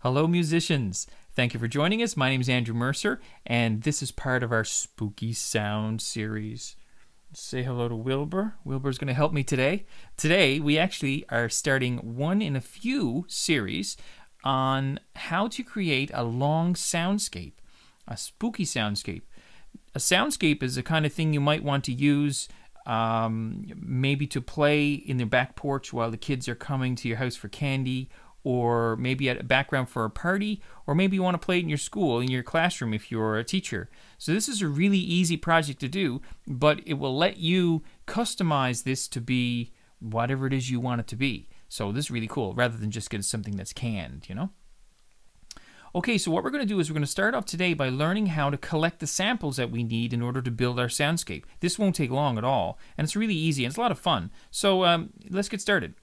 Hello, musicians. Thank you for joining us. My name is Andrew Mercer, and this is part of our Spooky Sound series. Say hello to Wilbur. Wilbur's going to help me today. Today, we actually are starting one in a few series on how to create a long soundscape, a spooky soundscape. A soundscape is the kind of thing you might want to use um, maybe to play in the back porch while the kids are coming to your house for candy or maybe at a background for a party, or maybe you want to play it in your school, in your classroom if you're a teacher. So this is a really easy project to do, but it will let you customize this to be whatever it is you want it to be. So this is really cool, rather than just get something that's canned, you know? Okay, so what we're going to do is we're going to start off today by learning how to collect the samples that we need in order to build our soundscape. This won't take long at all, and it's really easy, and it's a lot of fun. So um, let's get started.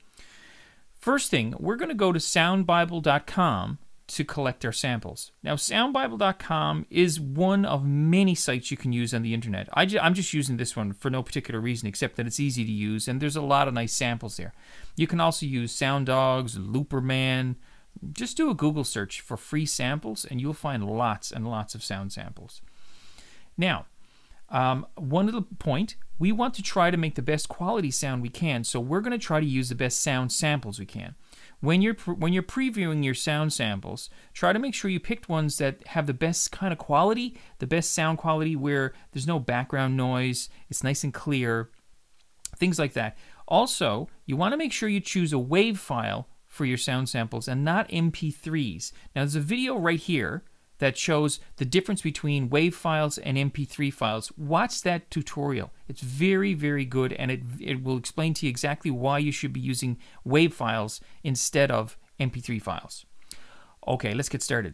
First thing, we're going to go to soundbible.com to collect our samples. Now, soundbible.com is one of many sites you can use on the internet. I am just using this one for no particular reason except that it's easy to use and there's a lot of nice samples there. You can also use Sound Dogs, Looperman. Just do a Google search for free samples and you'll find lots and lots of sound samples. Now, um, one little point we want to try to make the best quality sound we can, so we're going to try to use the best sound samples we can. When you're when you're previewing your sound samples, try to make sure you picked ones that have the best kind of quality, the best sound quality where there's no background noise, it's nice and clear, things like that. Also, you want to make sure you choose a WAV file for your sound samples and not MP3s. Now, there's a video right here that shows the difference between WAV files and MP3 files. Watch that tutorial. It's very, very good and it, it will explain to you exactly why you should be using WAV files instead of MP3 files. Okay, let's get started.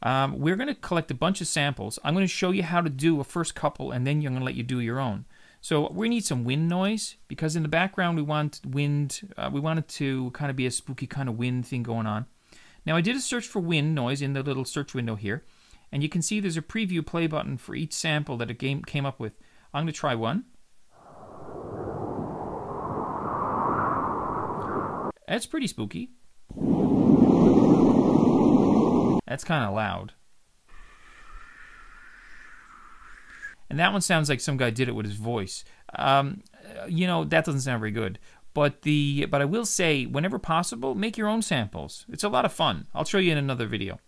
Um, we're going to collect a bunch of samples. I'm going to show you how to do a first couple and then I'm going to let you do your own. So we need some wind noise because in the background we want wind, uh, we want it to kind of be a spooky kind of wind thing going on. Now I did a search for wind noise in the little search window here, and you can see there's a preview play button for each sample that a game came up with. I'm going to try one. That's pretty spooky. That's kind of loud. And that one sounds like some guy did it with his voice. Um, you know, that doesn't sound very good. But the but I will say, whenever possible, make your own samples. It's a lot of fun. I'll show you in another video.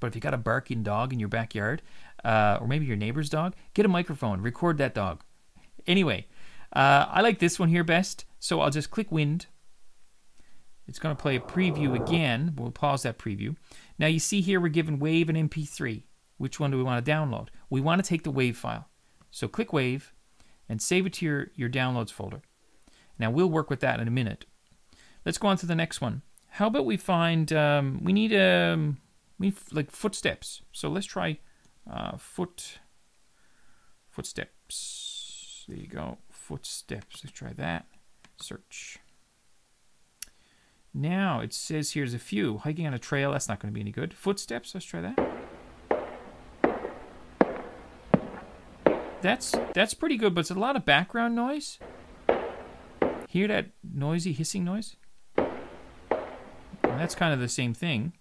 But if you got a barking dog in your backyard, uh, or maybe your neighbor's dog, get a microphone, record that dog. Anyway, uh, I like this one here best, so I'll just click wind. It's going to play a preview again. We'll pause that preview. Now you see here we're given wave and MP3. Which one do we want to download? We want to take the wave file. So click wave and save it to your, your downloads folder. Now we'll work with that in a minute. Let's go on to the next one. How about we find um, we need um, we like footsteps. So let's try uh, foot footsteps. There you go, footsteps. Let's try that. Search. Now it says here's a few hiking on a trail. That's not going to be any good. Footsteps. Let's try that. That's that's pretty good, but it's a lot of background noise. Hear that noisy hissing noise? And that's kind of the same thing.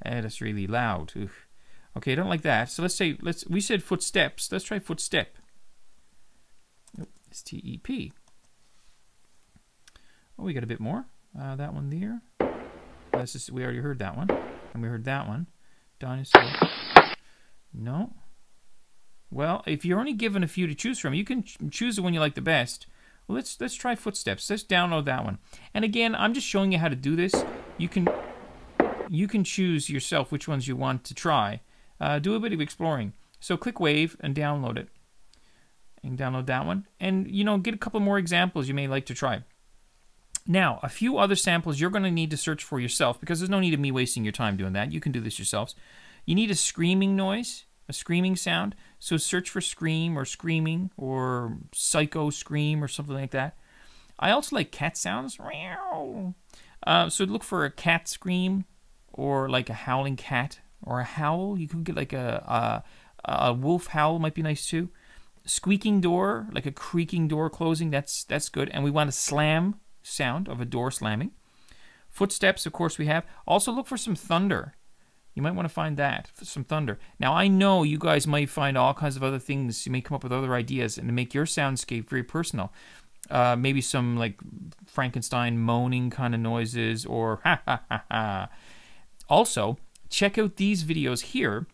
And it's really loud. Okay, I don't like that. So let's say let's we said footsteps. Let's try footstep. S T E P. Oh, we got a bit more. Uh, that one there. This is we already heard that one, and we heard that one. Dinosaur. No. Well, if you're only given a few to choose from, you can ch choose the one you like the best. Well, let's let's try footsteps. Let's download that one. And again, I'm just showing you how to do this. You can you can choose yourself which ones you want to try. Uh, do a bit of exploring. So click Wave and download it. And download that one. And you know, get a couple more examples you may like to try. Now, a few other samples you're going to need to search for yourself because there's no need of me wasting your time doing that. You can do this yourselves. You need a screaming noise a screaming sound. So search for scream or screaming or psycho scream or something like that. I also like cat sounds. Uh, so look for a cat scream or like a howling cat or a howl. You could get like a, a, a wolf howl might be nice too. Squeaking door, like a creaking door closing. That's that's good. And we want a slam sound of a door slamming. Footsteps, of course, we have. Also, look for some thunder. You might want to find that, some thunder. Now, I know you guys might find all kinds of other things. You may come up with other ideas and make your soundscape very personal. Uh, maybe some like Frankenstein moaning kind of noises or ha ha ha ha. Also, check out these videos here.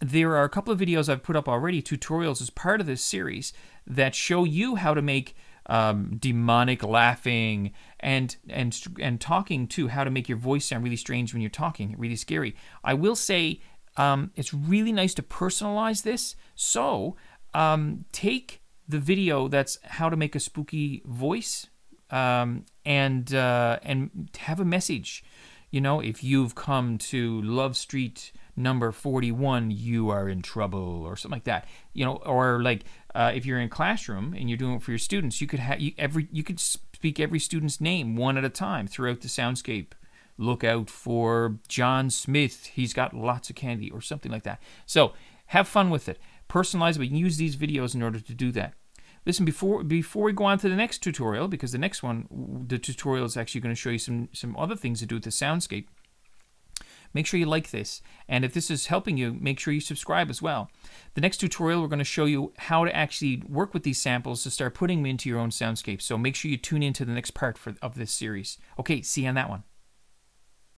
There are a couple of videos I've put up already, tutorials as part of this series, that show you how to make um, demonic laughing and and and talking too. How to make your voice sound really strange when you're talking, really scary. I will say um, it's really nice to personalize this. So um, take the video that's how to make a spooky voice um, and uh, and have a message. You know, if you've come to Love Street number 41 you are in trouble or something like that you know or like uh, if you're in a classroom and you're doing it for your students you could have you, every you could speak every student's name one at a time throughout the soundscape. Look out for john smith. He's got lots of candy or something like that. So have fun with it. Personalize it but use these videos in order to do that. Listen before before we go on to the next tutorial because the next one the tutorial is actually going to show you some some other things to do with the soundscape make sure you like this and if this is helping you make sure you subscribe as well. The next tutorial we're going to show you how to actually work with these samples to start putting them into your own soundscape so make sure you tune into the next part for, of this series. Okay see you on that one